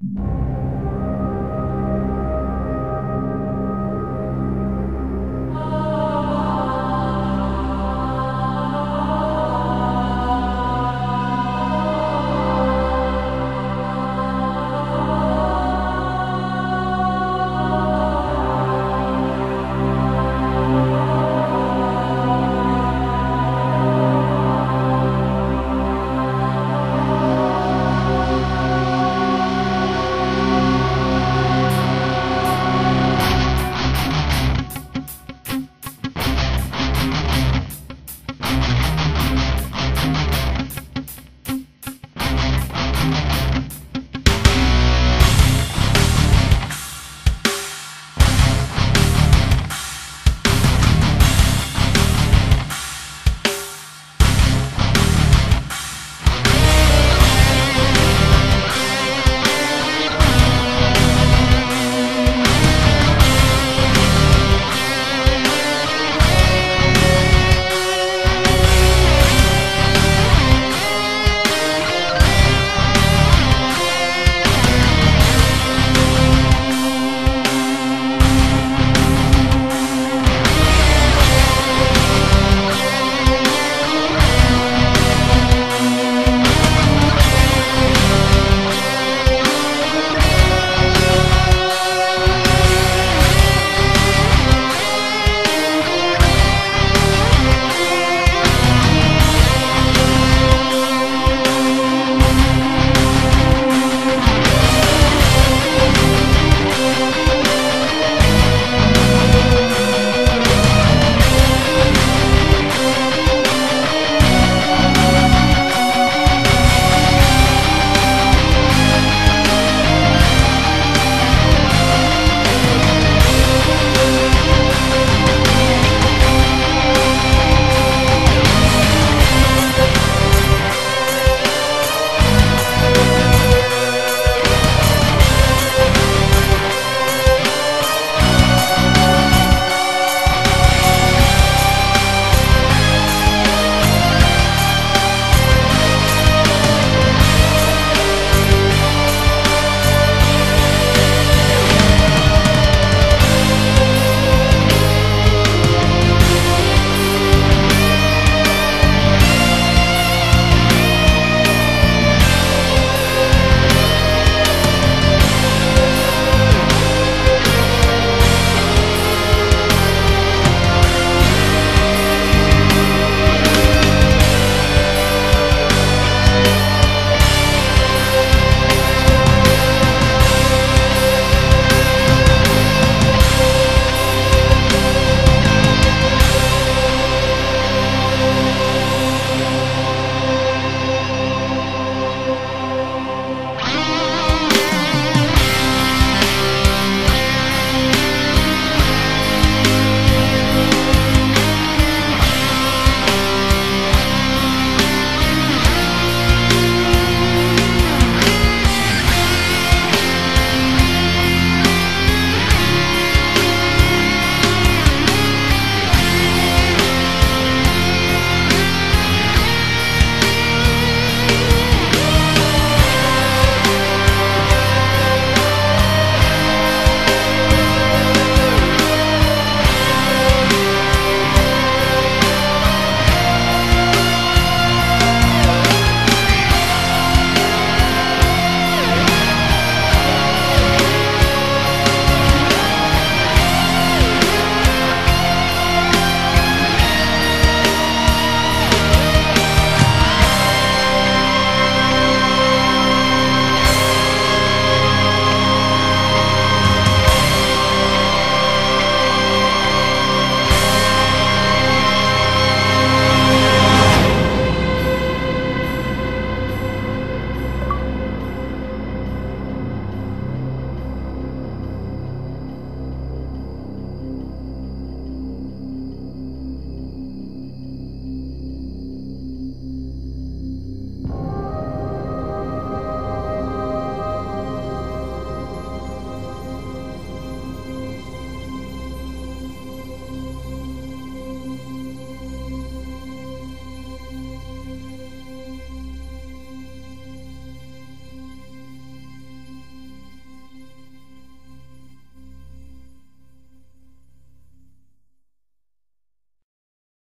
you